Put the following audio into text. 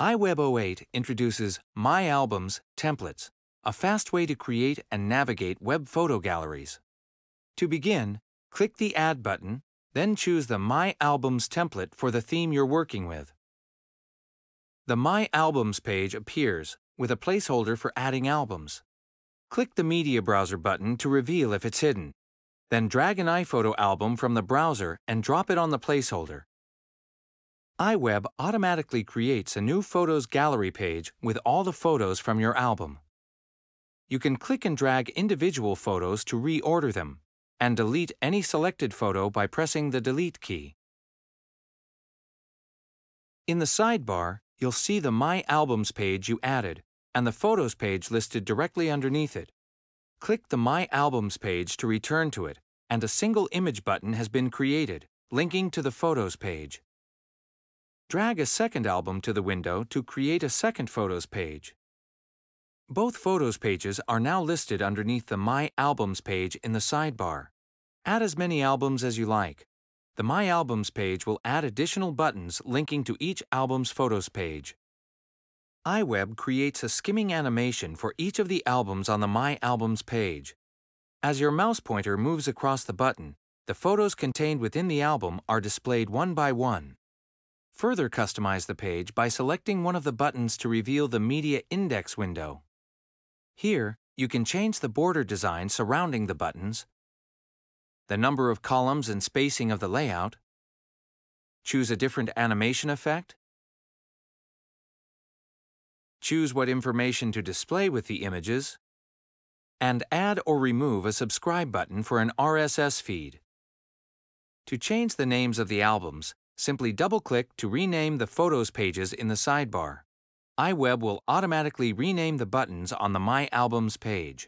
iWeb 08 introduces My Albums templates, a fast way to create and navigate web photo galleries. To begin, click the Add button, then choose the My Albums template for the theme you're working with. The My Albums page appears with a placeholder for adding albums. Click the Media Browser button to reveal if it's hidden. Then drag an iPhoto album from the browser and drop it on the placeholder iWeb automatically creates a new Photos Gallery page with all the photos from your album. You can click and drag individual photos to reorder them, and delete any selected photo by pressing the Delete key. In the sidebar, you'll see the My Albums page you added and the Photos page listed directly underneath it. Click the My Albums page to return to it, and a single image button has been created, linking to the Photos page. Drag a second album to the window to create a second Photos page. Both Photos pages are now listed underneath the My Albums page in the sidebar. Add as many albums as you like. The My Albums page will add additional buttons linking to each album's Photos page. iWeb creates a skimming animation for each of the albums on the My Albums page. As your mouse pointer moves across the button, the photos contained within the album are displayed one by one. Further customize the page by selecting one of the buttons to reveal the Media Index window. Here, you can change the border design surrounding the buttons, the number of columns and spacing of the layout, choose a different animation effect, choose what information to display with the images, and add or remove a subscribe button for an RSS feed. To change the names of the albums, Simply double-click to rename the Photos pages in the sidebar. iWeb will automatically rename the buttons on the My Albums page.